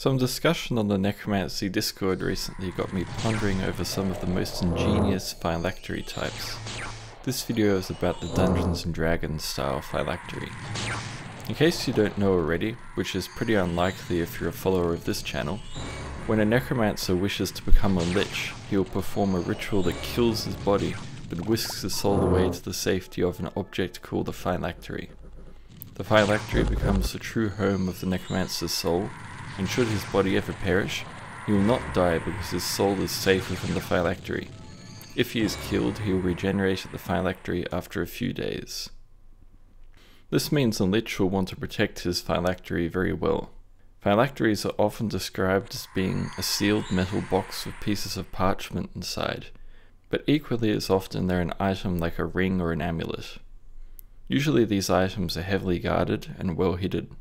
Some discussion on the Necromancy Discord recently got me pondering over some of the most ingenious phylactery types. This video is about the Dungeons & Dragons style phylactery. In case you don't know already, which is pretty unlikely if you're a follower of this channel, when a necromancer wishes to become a lich, he will perform a ritual that kills his body, but whisks his soul away to the safety of an object called a phylactery. The phylactery becomes the true home of the necromancer's soul, and should his body ever perish, he will not die because his soul is safe within the phylactery. If he is killed, he will regenerate at the phylactery after a few days. This means the lich will want to protect his phylactery very well. Phylacteries are often described as being a sealed metal box with pieces of parchment inside, but equally as often they're an item like a ring or an amulet. Usually these items are heavily guarded and well hidden.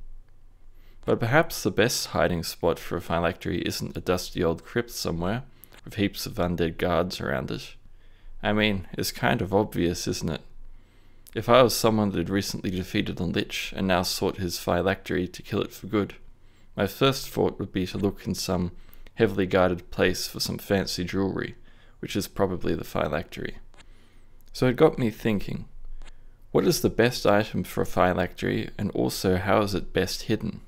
But perhaps the best hiding spot for a phylactery isn't a dusty old crypt somewhere, with heaps of undead guards around it. I mean, it's kind of obvious, isn't it? If I was someone that had recently defeated a lich and now sought his phylactery to kill it for good, my first thought would be to look in some heavily guarded place for some fancy jewelry, which is probably the phylactery. So it got me thinking, what is the best item for a phylactery and also how is it best hidden?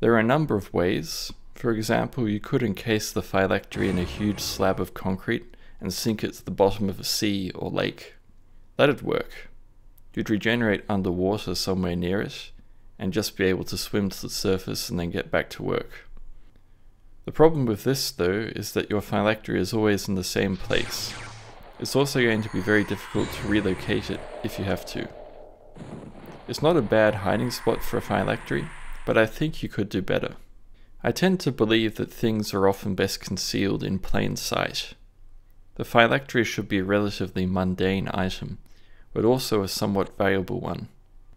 There are a number of ways. For example, you could encase the phylactery in a huge slab of concrete and sink it to the bottom of a sea or lake. That'd work. You'd regenerate underwater somewhere near it, and just be able to swim to the surface and then get back to work. The problem with this, though, is that your phylactery is always in the same place. It's also going to be very difficult to relocate it if you have to. It's not a bad hiding spot for a phylactery, but I think you could do better. I tend to believe that things are often best concealed in plain sight. The phylactery should be a relatively mundane item, but also a somewhat valuable one.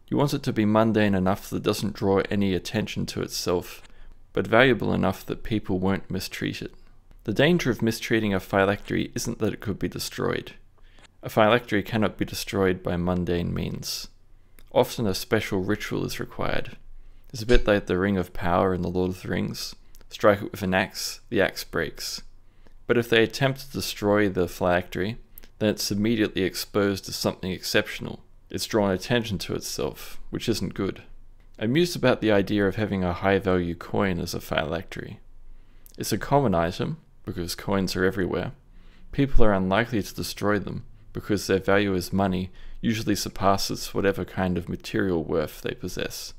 You want it to be mundane enough that it doesn't draw any attention to itself, but valuable enough that people won't mistreat it. The danger of mistreating a phylactery isn't that it could be destroyed. A phylactery cannot be destroyed by mundane means. Often a special ritual is required. It's a bit like the Ring of Power in The Lord of the Rings. Strike it with an axe, the axe breaks. But if they attempt to destroy the phylactery, then it's immediately exposed as something exceptional. It's drawn attention to itself, which isn't good. I'm mused about the idea of having a high value coin as a phylactery. It's a common item, because coins are everywhere. People are unlikely to destroy them, because their value as money usually surpasses whatever kind of material worth they possess.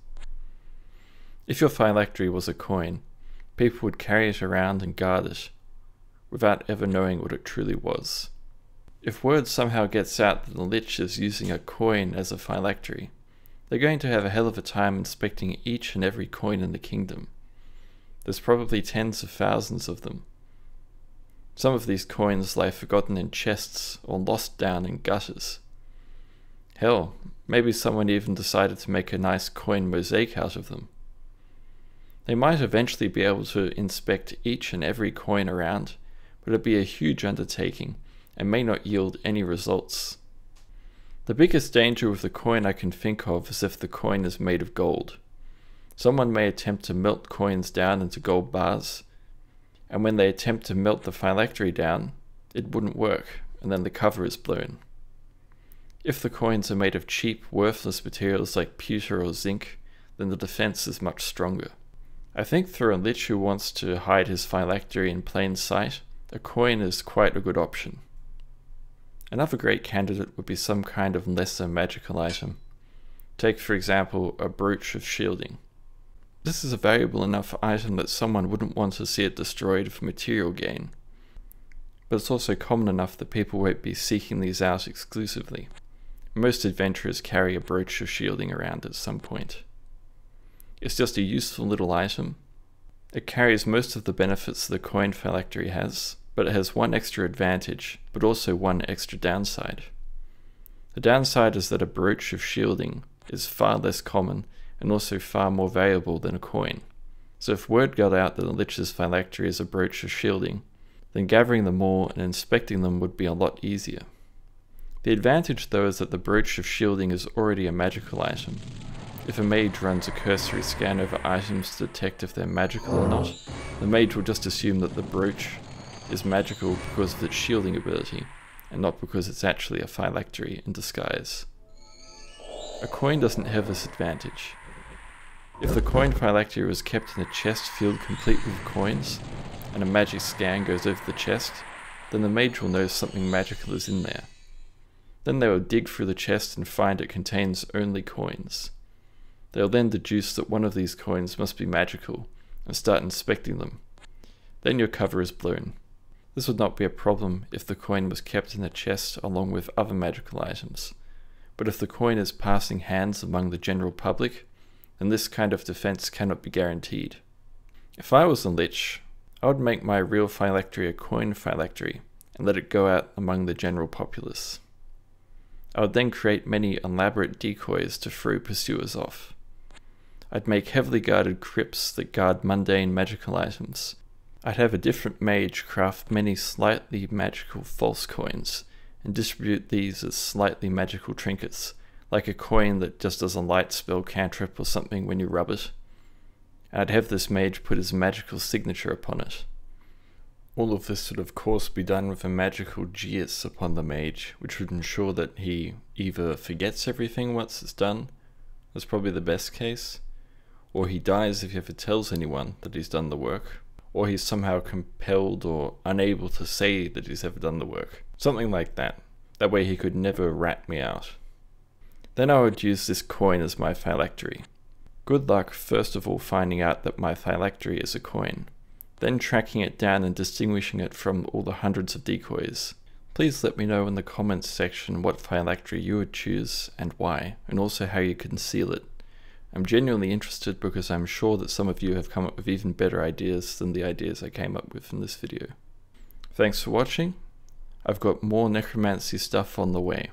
If your phylactery was a coin, people would carry it around and guard it, without ever knowing what it truly was. If word somehow gets out that the Lich is using a coin as a phylactery, they're going to have a hell of a time inspecting each and every coin in the kingdom. There's probably tens of thousands of them. Some of these coins lie forgotten in chests or lost down in gutters. Hell, maybe someone even decided to make a nice coin mosaic out of them. They might eventually be able to inspect each and every coin around, but it'd be a huge undertaking and may not yield any results. The biggest danger with the coin I can think of is if the coin is made of gold. Someone may attempt to melt coins down into gold bars, and when they attempt to melt the phylactery down, it wouldn't work, and then the cover is blown. If the coins are made of cheap, worthless materials like pewter or zinc, then the defense is much stronger. I think for a lich who wants to hide his phylactery in plain sight, a coin is quite a good option. Another great candidate would be some kind of lesser magical item. Take for example a brooch of shielding. This is a valuable enough item that someone wouldn't want to see it destroyed for material gain. But it's also common enough that people won't be seeking these out exclusively. Most adventurers carry a brooch of shielding around at some point. It's just a useful little item. It carries most of the benefits the coin phylactery has, but it has one extra advantage, but also one extra downside. The downside is that a brooch of shielding is far less common and also far more valuable than a coin. So if word got out that the Lich's phylactery is a brooch of shielding, then gathering them all and inspecting them would be a lot easier. The advantage though is that the brooch of shielding is already a magical item, If a mage runs a cursory scan over items to detect if they're magical or not, the mage will just assume that the brooch is magical because of its shielding ability, and not because it's actually a phylactery in disguise. A coin doesn't have this advantage. If the coin phylactery was kept in a chest filled complete with coins, and a magic scan goes over the chest, then the mage will know something magical is in there. Then they will dig through the chest and find it contains only coins. They'll then deduce that one of these coins must be magical and start inspecting them. Then your cover is blown. This would not be a problem if the coin was kept in a chest along with other magical items, but if the coin is passing hands among the general public, then this kind of defense cannot be guaranteed. If I was a lich, I would make my real phylactery a coin phylactery and let it go out among the general populace. I would then create many elaborate decoys to throw pursuers off. I'd make heavily guarded crypts that guard mundane magical items. I'd have a different mage craft many slightly magical false coins and distribute these as slightly magical trinkets, like a coin that just does a light spell cantrip or something when you rub it. I'd have this mage put his magical signature upon it. All of this would of course be done with a magical geas upon the mage, which would ensure that he either forgets everything once it's done, that's probably the best case, or he dies if he ever tells anyone that he's done the work, or he's somehow compelled or unable to say that he's ever done the work. Something like that. That way he could never rat me out. Then I would use this coin as my phylactery. Good luck first of all finding out that my phylactery is a coin, then tracking it down and distinguishing it from all the hundreds of decoys. Please let me know in the comments section what phylactery you would choose and why, and also how you conceal it. I'm genuinely interested because I'm sure that some of you have come up with even better ideas than the ideas I came up with in this video. Thanks for watching. I've got more necromancy stuff on the way.